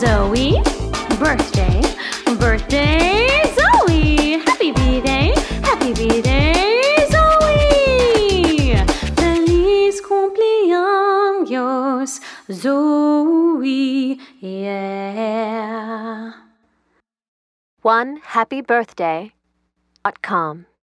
Zoe. Birthday, birthday, Zoe. Happy birthday, happy birthday, Zoe. Feliz cumpleaños, Zoe. Yeah. One happy birthday dot com.